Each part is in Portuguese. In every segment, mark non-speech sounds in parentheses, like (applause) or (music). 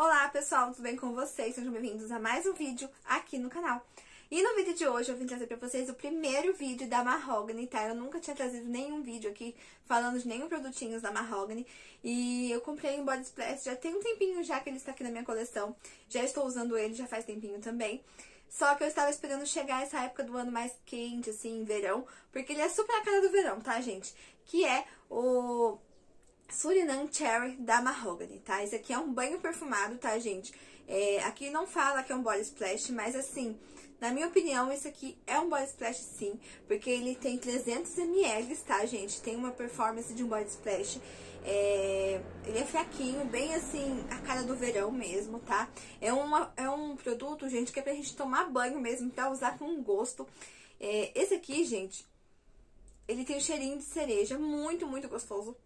Olá pessoal, tudo bem com vocês? Sejam bem-vindos a mais um vídeo aqui no canal. E no vídeo de hoje eu vim trazer pra vocês o primeiro vídeo da Mahogany, tá? Eu nunca tinha trazido nenhum vídeo aqui falando de nenhum produtinhos da Mahogany. E eu comprei um Body Splash, já tem um tempinho já que ele está aqui na minha coleção. Já estou usando ele, já faz tempinho também. Só que eu estava esperando chegar essa época do ano mais quente, assim, verão. Porque ele é super a cara do verão, tá, gente? Que é o Cherry da Mahogany, tá? Esse aqui é um banho perfumado, tá, gente? É, aqui não fala que é um body splash, mas assim, na minha opinião, esse aqui é um body splash sim, porque ele tem 300 ml, tá, gente? Tem uma performance de um body splash. É, ele é fraquinho, bem assim, a cara do verão mesmo, tá? É, uma, é um produto, gente, que é pra gente tomar banho mesmo, pra usar com gosto. É, esse aqui, gente, ele tem um cheirinho de cereja, muito, muito gostoso.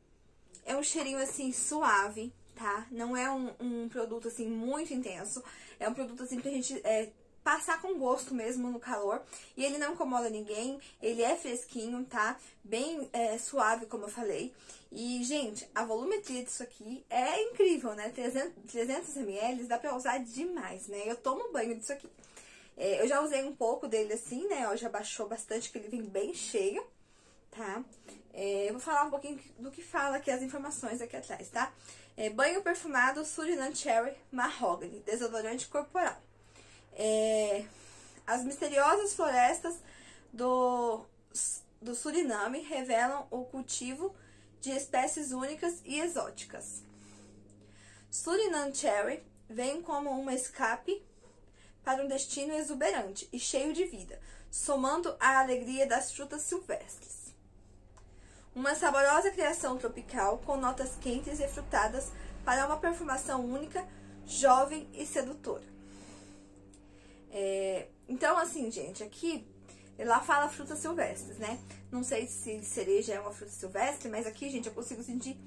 É um cheirinho assim suave, tá? Não é um, um produto assim muito intenso. É um produto assim pra gente é, passar com gosto mesmo no calor. E ele não incomoda ninguém, ele é fresquinho, tá? Bem é, suave, como eu falei. E, gente, a volumetria disso aqui é incrível, né? 300, 300 ml dá pra usar demais, né? Eu tomo banho disso aqui. É, eu já usei um pouco dele assim, né? Ó, já baixou bastante, que ele vem bem cheio, tá? É, eu vou falar um pouquinho do que fala aqui as informações aqui atrás, tá? É, banho perfumado Suriname Cherry Mahogany, desodorante corporal. É, as misteriosas florestas do, do Suriname revelam o cultivo de espécies únicas e exóticas. Suriname Cherry vem como um escape para um destino exuberante e cheio de vida, somando a alegria das frutas silvestres. Uma saborosa criação tropical com notas quentes e frutadas para uma perfumação única, jovem e sedutora. É, então, assim, gente, aqui lá fala frutas silvestres, né? Não sei se cereja é uma fruta silvestre, mas aqui, gente, eu consigo sentir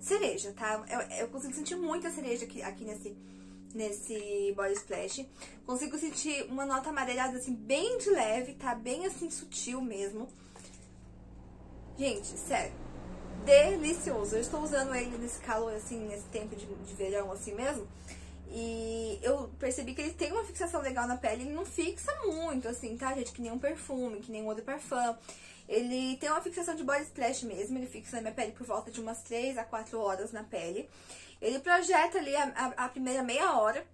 cereja, tá? Eu, eu consigo sentir muita cereja aqui, aqui nesse, nesse Body Splash. Consigo sentir uma nota amarelada, assim, bem de leve, tá? Bem, assim, sutil mesmo. Gente, sério, delicioso. Eu estou usando ele nesse calor, assim, nesse tempo de, de verão, assim mesmo. E eu percebi que ele tem uma fixação legal na pele, ele não fixa muito, assim, tá, gente? Que nem um perfume, que nem um outro parfum. Ele tem uma fixação de body splash mesmo, ele fixa na minha pele por volta de umas 3 a 4 horas na pele. Ele projeta ali a, a, a primeira meia hora,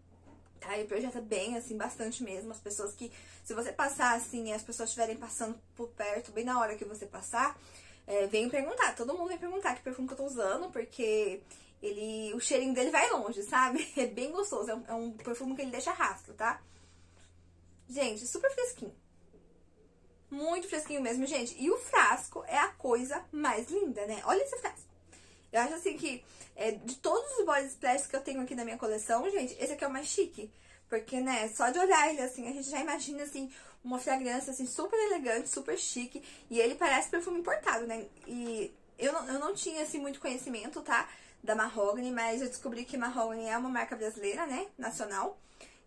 tá? Ele projeta bem, assim, bastante mesmo. As pessoas que, se você passar, assim, as pessoas estiverem passando por perto, bem na hora que você passar, é, vem perguntar. Todo mundo vem perguntar que perfume que eu tô usando, porque ele, o cheirinho dele vai longe, sabe? (laughs) É bem gostoso. É um, é um perfume que ele deixa rastro, tá? Gente, super fresquinho. Muito fresquinho mesmo, gente. E o frasco é a coisa mais linda, né? Olha esse frasco. Eu acho assim que é, de todos os body splashes que eu tenho aqui na minha coleção, gente, esse aqui é o mais chique. Porque, né, só de olhar ele assim, a gente já imagina assim, uma fragrância assim super elegante, super chique, e ele parece perfume importado, né? E eu não, eu não tinha assim muito conhecimento, tá? Da Mahogany, mas eu descobri que Mahogany é uma marca brasileira, né? Nacional.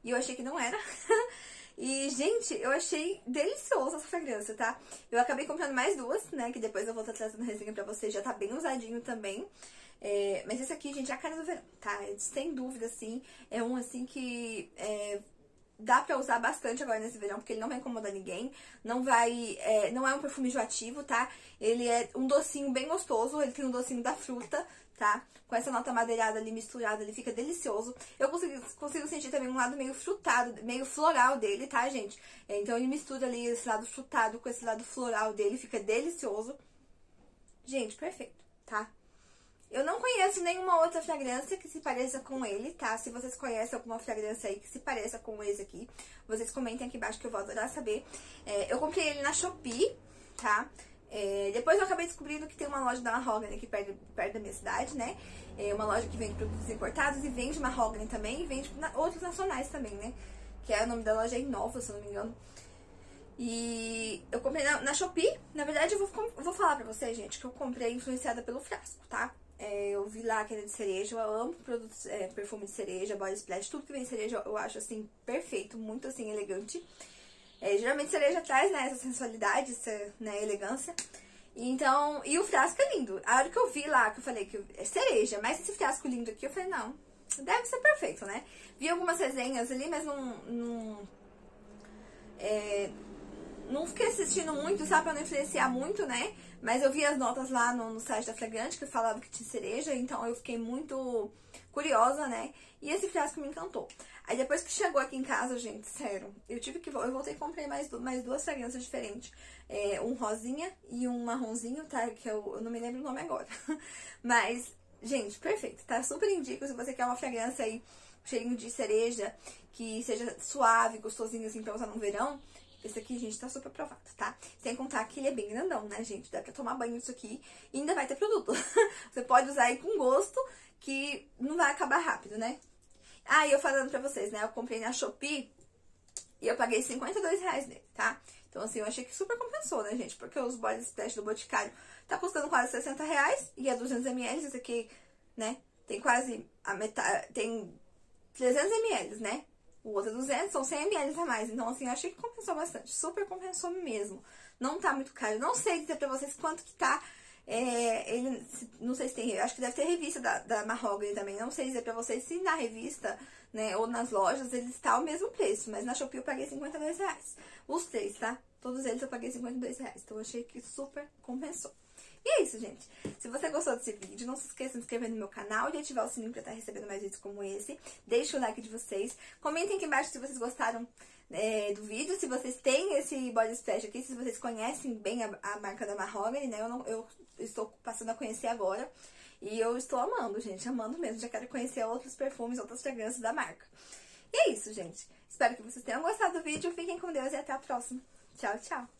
E eu achei que não era. (laughs) e, gente, eu achei deliciosa essa fragrância, tá? Eu acabei comprando mais duas, né? Que depois eu vou estar trazendo resenha pra vocês. Já tá bem usadinho também. É, mas esse aqui, gente, é a cara do verão, tá? Sem dúvida, assim. É um, assim, que é, dá pra usar bastante agora nesse verão, porque ele não vai incomodar ninguém, não vai, é, não é um perfume enjoativo, tá? Ele é um docinho bem gostoso, ele tem um docinho da fruta, tá? Com essa nota madeirada ali misturada, ele fica delicioso. Eu consigo, consigo sentir também um lado meio frutado, meio floral dele, tá, gente? É, então ele mistura ali esse lado frutado com esse lado floral dele, fica delicioso. Gente, perfeito, tá? Eu não conheço nenhuma outra fragrância que se pareça com ele, tá? Se vocês conhecem alguma fragrância aí que se pareça com esse aqui, vocês comentem aqui embaixo que eu vou adorar saber. É, eu comprei ele na Shopee, tá? É, depois eu acabei descobrindo que tem uma loja da Mahogany aqui perto, perto da minha cidade, né? É uma loja que vende produtos importados e vende Mahogany também e vende outros nacionais também, né? Que é o nome da loja é Inova, se eu não me engano. E eu comprei na, na Shopee. Na verdade, eu vou, vou falar pra vocês, gente, que eu comprei influenciada pelo frasco, tá? É, eu vi lá que era de cereja, eu amo produtos, é, perfume de cereja, body splash, tudo que vem de cereja eu acho assim perfeito, muito assim elegante. É, geralmente cereja traz né, essa sensualidade, essa né, elegância. Então, e o frasco é lindo. A hora que eu vi lá, que eu falei que é cereja, mas esse frasco lindo aqui, eu falei, não, deve ser perfeito, né? Vi algumas resenhas ali, mas não. não é, não fiquei assistindo muito, sabe, pra não influenciar muito, né? Mas eu vi as notas lá no, no site da Fragrante que falava que tinha cereja, então eu fiquei muito curiosa, né? E esse frasco me encantou. Aí depois que chegou aqui em casa, gente, sério, eu tive que. Eu voltei e comprei mais, mais duas fragrâncias diferentes. É, um rosinha e um marronzinho, tá? Que eu, eu não me lembro o nome agora. (laughs) Mas, gente, perfeito, tá? Super indico se você quer uma fragrância aí cheirinho de cereja, que seja suave, gostosinho assim pra usar no verão. Esse aqui, gente, tá super provado, tá? Sem contar que ele é bem grandão, né, gente? Dá pra tomar banho nisso aqui e ainda vai ter produto. (laughs) Você pode usar aí com gosto, que não vai acabar rápido, né? Ah, e eu falando pra vocês, né? Eu comprei na Shopee e eu paguei 52 reais nele, tá? Então, assim, eu achei que super compensou, né, gente? Porque os body splash do Boticário tá custando quase 60 reais e é 200ml. Esse aqui, né, tem quase a metade, tem 300ml, né? Outro é 200, são 100ml a mais. Então, assim, eu achei que compensou bastante. Super compensou mesmo. Não tá muito caro. Não sei dizer pra vocês quanto que tá. É, ele, não sei se tem, acho que deve ter revista da, da Mahogany também. Não sei dizer pra vocês se na revista, né, ou nas lojas, ele está o mesmo preço. Mas na Shopee eu paguei 52 reais. Os três, tá? Todos eles eu paguei 52 reais. Então eu achei que super compensou. E é isso, gente. Se você gostou desse vídeo, não se esqueça de se inscrever no meu canal e ativar o sininho pra estar recebendo mais vídeos como esse. Deixe o like de vocês. Comentem aqui embaixo se vocês gostaram é, do vídeo, se vocês têm esse body splash aqui, se vocês conhecem bem a, a marca da Mahogany, né? Eu, não, eu estou passando a conhecer agora. E eu estou amando, gente, amando mesmo. Já quero conhecer outros perfumes, outras fragrâncias da marca. E é isso, gente. Espero que vocês tenham gostado do vídeo. Fiquem com Deus e até a próxima. Tchau, tchau.